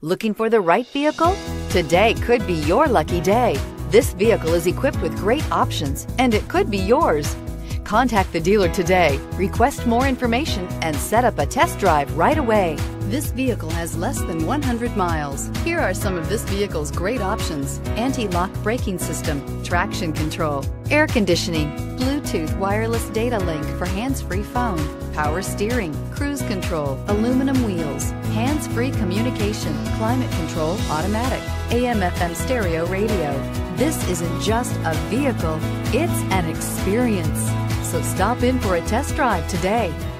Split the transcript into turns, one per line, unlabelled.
Looking for the right vehicle? Today could be your lucky day. This vehicle is equipped with great options and it could be yours. Contact the dealer today, request more information, and set up a test drive right away. This vehicle has less than 100 miles. Here are some of this vehicle's great options. Anti-lock braking system, traction control, air conditioning, Bluetooth wireless data link for hands-free phone, power steering, cruise control, aluminum wheels, hands-free communication, climate control, automatic, AM/FM stereo radio. This isn't just a vehicle, it's an experience. So stop in for a test drive today.